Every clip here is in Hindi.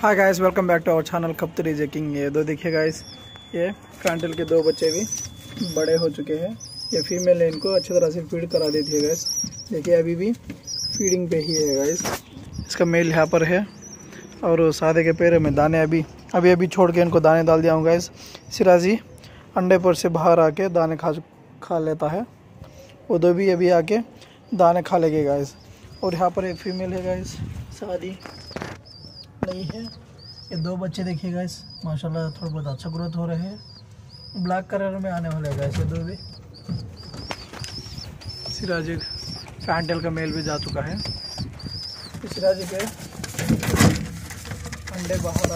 Hi guys welcome back to our channel खपतरी जेकिंग ये दो देखिए गाइस ये कांटल के दो बच्चे भी बड़े हो चुके हैं। ये फीमेल है इनको, अच्छी तरह से फ़ीड करा देती है गाइस देखिए, अभी भी फीडिंग पे ही है गाइस इसका मेल यहाँ पर है, और सादे के पैर में दाने अभी अभी अभी छोड़ के इनको दाने डाल दिया हूँ गाइस सिराजी अंडे पर से बाहर आके दाने खा खा लेता है। वो दो भी अभी आके दाने खा लेंगे गाइस और यहाँ पर एक फीमेल है गाइस शादी नहीं है। ये दो बच्चे देखिए गाइस माशाल्लाह थोड़ा बहुत अच्छा ग्रोथ हो रहे हैं। ब्लैक कलर में आने वाले गाइस ये दो भी। सिराजी फैंटल का मेल भी जा चुका है। सिराजी के अंडे बाहर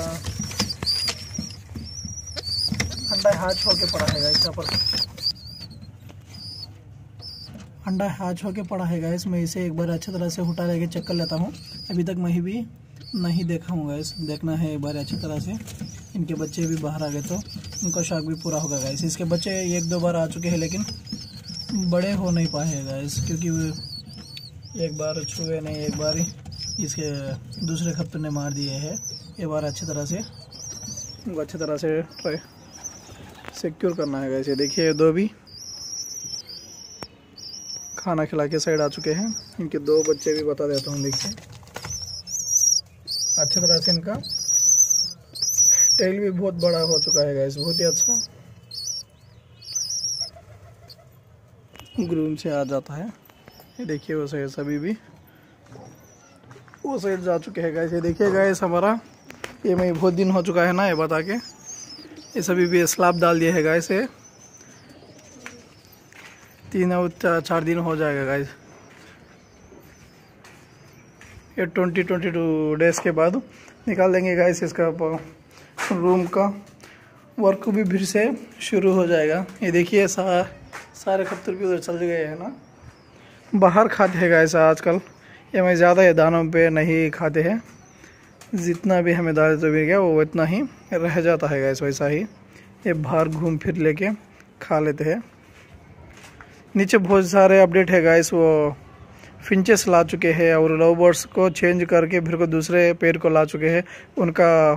अंडा हैच होके पड़ा है गाइस यहाँ पर। अंडा हैच होके पड़ा है गाइस मैं इसे एक बार अच्छी तरह से उठा लेके चेक कर लेता हूँ। अभी तक मैं भी नहीं देखा हूँ गैस देखना है एक बार अच्छी तरह से। इनके बच्चे भी बाहर आ गए तो उनका शौक भी पूरा होगा गैस इसके बच्चे एक दो बार आ चुके हैं, लेकिन बड़े हो नहीं पाए गैस क्योंकि एक बार छुए नहीं, एक बार ही इसके दूसरे खत्ते ने मार दिए हैं। एक बार अच्छी तरह से, उनको अच्छी तरह से ट्राई सिक्योर करना है गैस ये देखिए, दो भी खाना खिला के साइड आ चुके हैं। इनके दो बच्चे भी बता देता हूँ, देखिए। अच्छी तरह से इनका। टेल भी बहुत बड़ा हो चुका है गैस बहुत ही अच्छा। ग्रूम से आ जाता है। ये देखिए, वो साइड सभी भी। वो साइड जा चुके हैं गैस ये देखिए गैस हमारा। ये मैं बहुत दिन हो चुका है ना, ये बता के। ये सभी भी स्लाब डाल दिए है गैस ये। तीन और चार दिन हो जाएगा गैस ये ट्वेंटी ट्वेंटी टू डेज़ के बाद निकाल देंगे गाइस इसका रूम का। वर्क भी फिर से शुरू हो जाएगा। ये देखिए सा, सारे खत्तर भी उधर चल गए हैं ना। बाहर खाते हैं गाइस आजकल। ये मैं ज़्यादा दानों पे नहीं खाते हैं। जितना भी हमें दाल तो गया वो इतना ही रह जाता है गैस वैसा ही। ये बाहर घूम फिर लेके खा लेते हैं। नीचे बहुत सारे अपडेट है गैस वो फिंचेस ला चुके हैं और लव बर्ड्स को चेंज करके फिर को दूसरे पेड़ को ला चुके हैं। उनका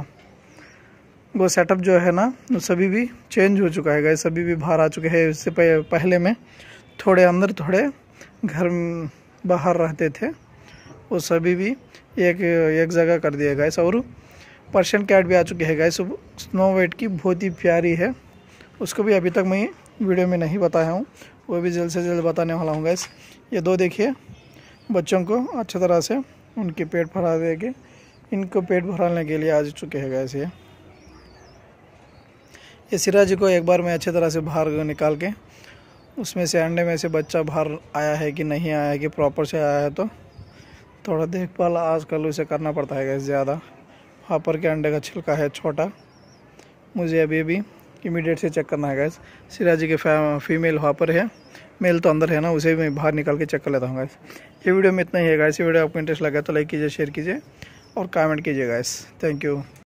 वो सेटअप जो है ना, सभी भी चेंज हो चुका है गए सभी भी बाहर आ चुके हैं। इससे पहले में थोड़े अंदर, थोड़े घर, बाहर रहते थे। वो सभी भी एक एक जगह कर दिया गए और पर्शियन कैट भी आ चुके हैं गए स्नो वाइट की बहुत ही प्यारी है। उसको भी अभी तक मैं वीडियो में नहीं बताया हूँ। वो भी जल्द से जल्द बताने वाला हूँ गैस ये दो देखिए। बच्चों को अच्छी तरह से उनके पेट भरा देंगे इनको पेट भराने के लिए आ चुके हैं गैस ये। ये सिराज को एक बार मैं अच्छी तरह से बाहर निकाल के उसमें से अंडे में से बच्चा बाहर आया है कि नहीं आया है कि प्रॉपर से आया है तो थोड़ा देखभाल आजकल उसे करना पड़ता है गैस ज़्यादा। वहाँ पर के अंडे का छिलका है छोटा। मुझे अभी भी इमीडिएट से चेक करना है गैस सिराजी के फीमेल वहाँ पर है। मेल तो अंदर है ना, उसे भी मैं बाहर निकाल के चेक कर लेता हूँ गैस ये वीडियो में इतना ही है गैस ये वीडियो आपको इंटरेस्ट लगा तो लाइक कीजिए शेयर कीजिए और कमेंट कीजिए गैस थैंक यू